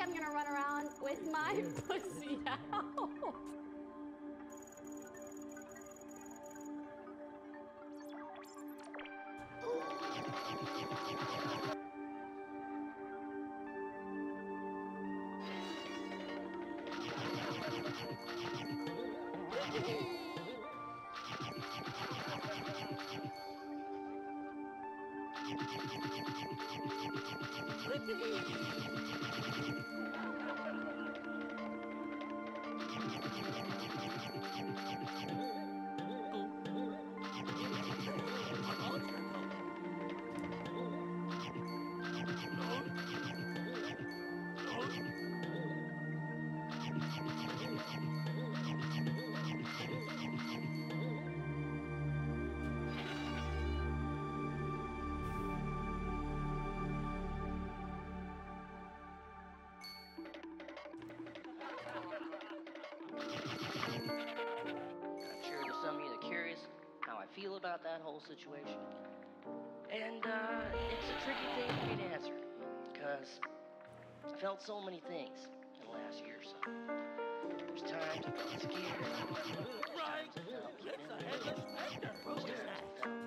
I'm gonna run around with my pussy out. feel about that whole situation. And uh, it's a tricky thing for me to answer because I felt so many things in the last year or so. There's times I felt scared. There's times I felt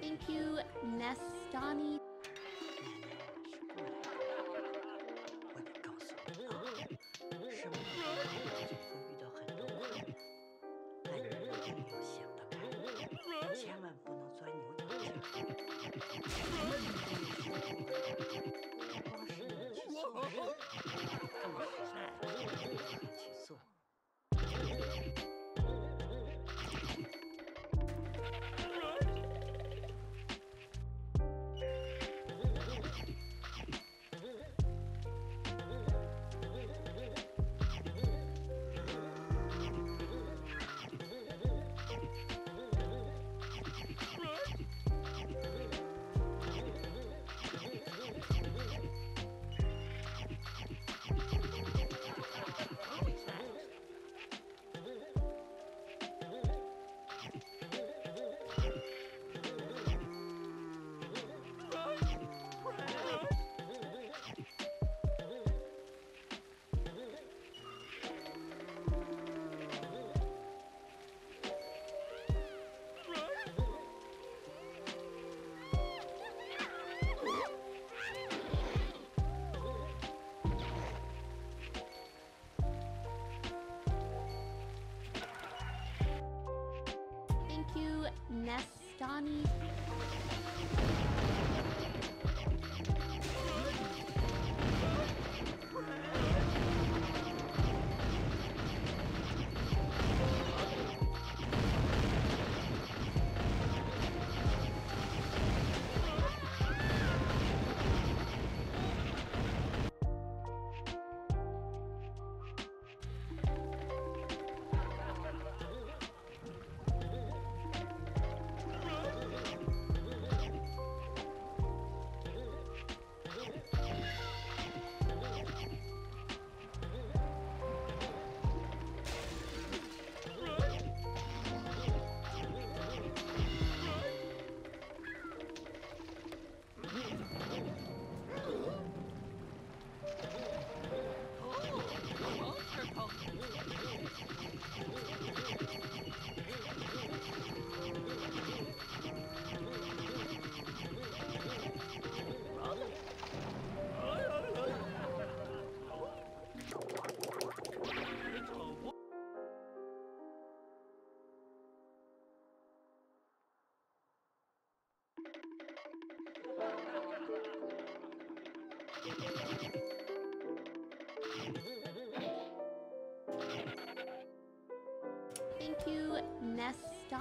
Thank you, Nestani. 我得告 Nestani.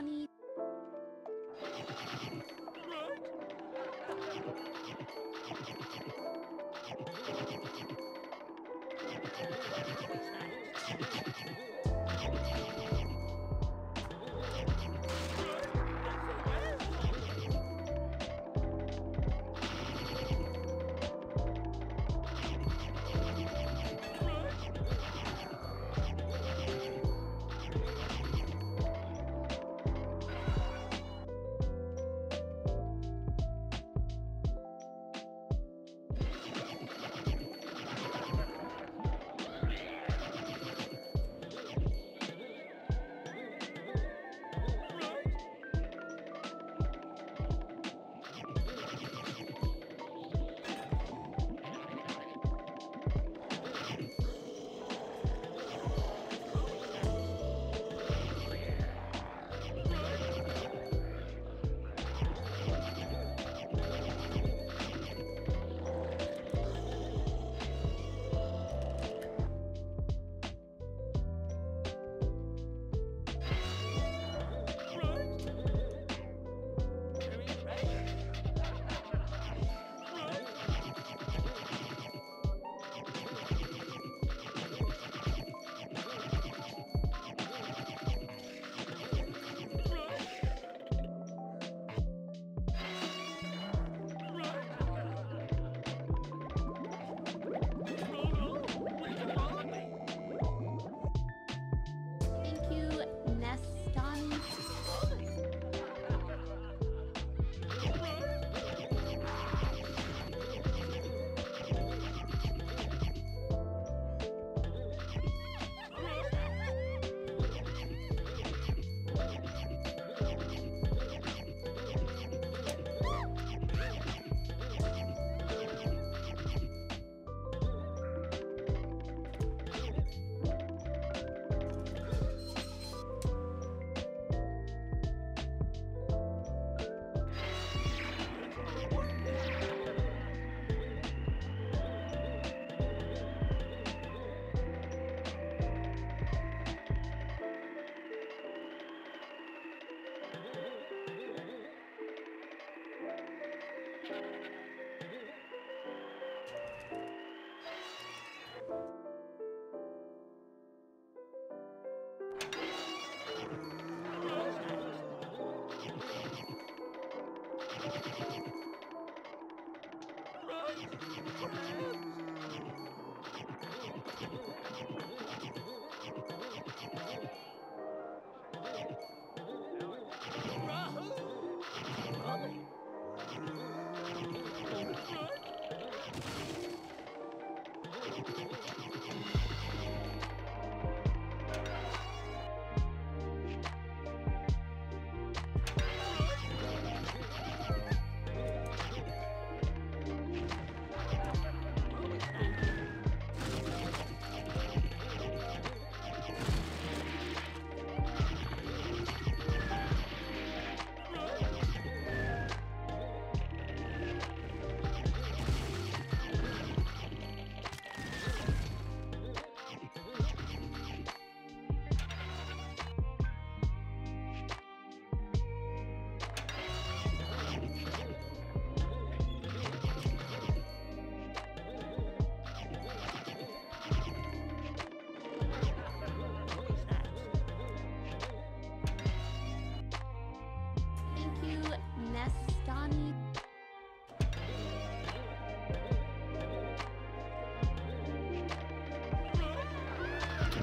Nestani. Thank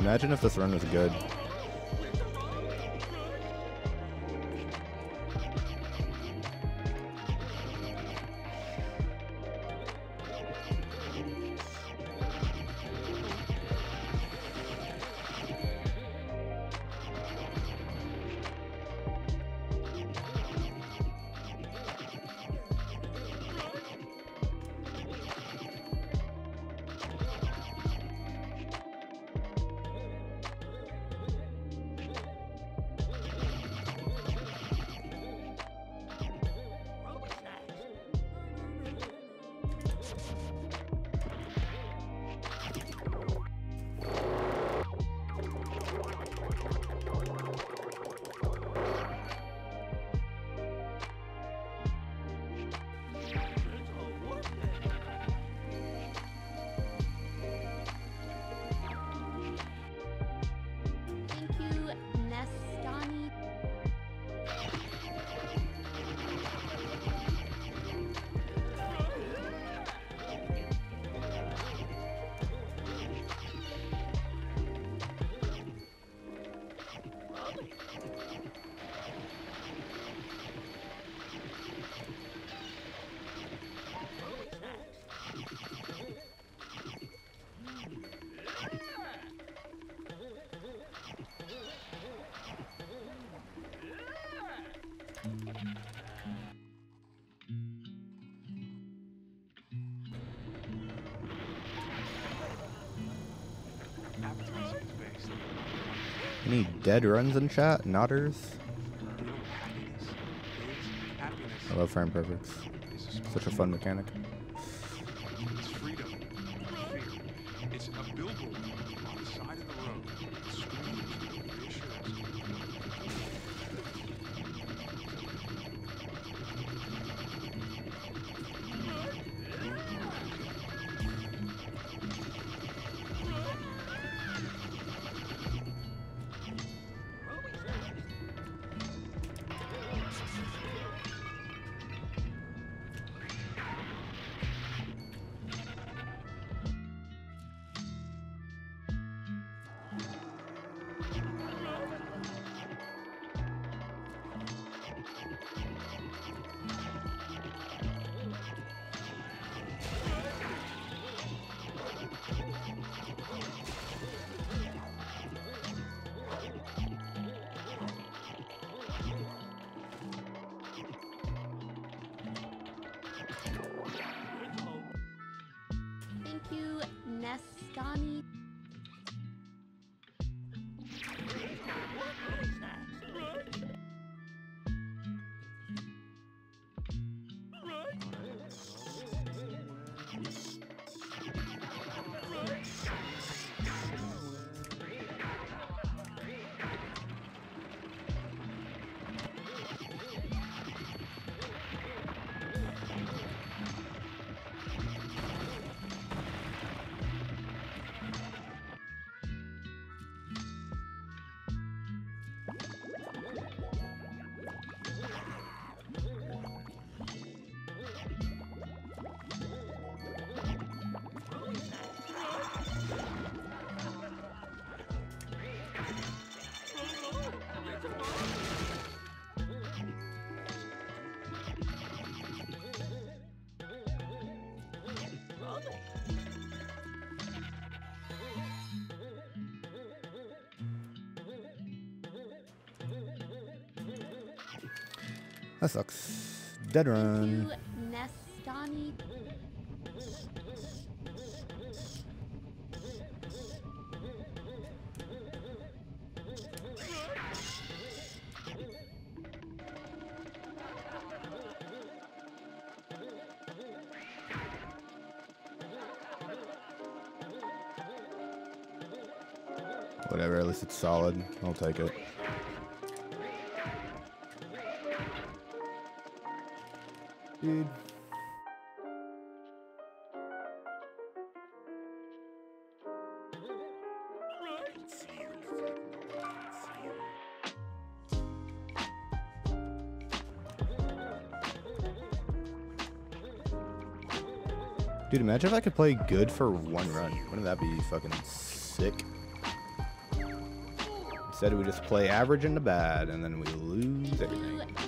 Imagine if the run was good. Any dead runs in chat? Nodders? I love frame perfects. Such a fun mechanic. Nestani. That sucks. Dead run. Nestani. Whatever, at least it's solid. I'll take it. Dude. Dude, imagine if I could play good for one run. Wouldn't that be fucking sick? Instead, we just play average into bad, and then we lose everything.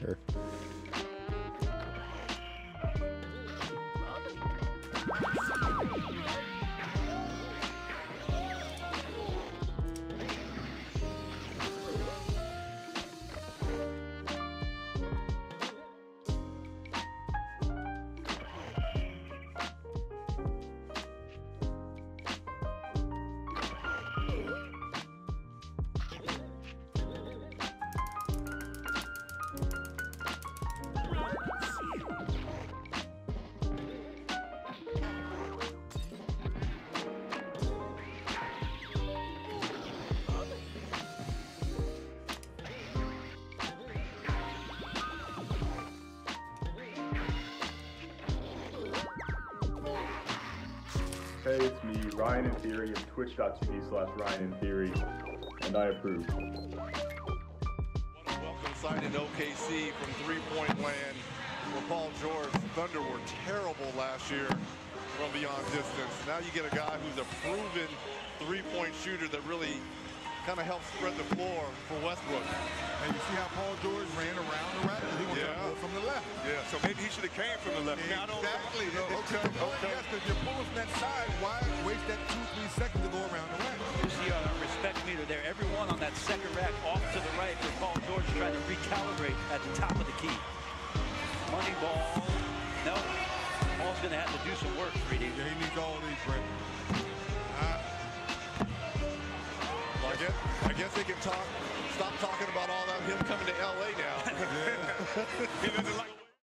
Sure. Hey, it's me, Ryan in Theory of twitch.tv slash Ryan in Theory, and I approve. Welcome sight in OKC from three-point land where Paul George. Thunder were terrible last year from beyond distance. Now you get a guy who's a proven three-point shooter that really kind of helps spread the floor for Westbrook. And you see how Paul George ran around the rack? He wants Yeah. to from the left. Yeah, so maybe he should have came from the left. Now, I don't- Exactly. No, It- okay, it's- oh, okay. Yes, because you're pulling from that side. Why waste that two, three seconds to go around the rack? You see a respect meter there. Everyone on that second rack off to the right for Paul George trying to recalibrate at the top of the key. Money ball. No. Paul's going to have to do some work, 3D. Yeah, he needs all these, Brent. Guess, I guess they can talk. Stop talking about all that him coming to LA now. he doesn't like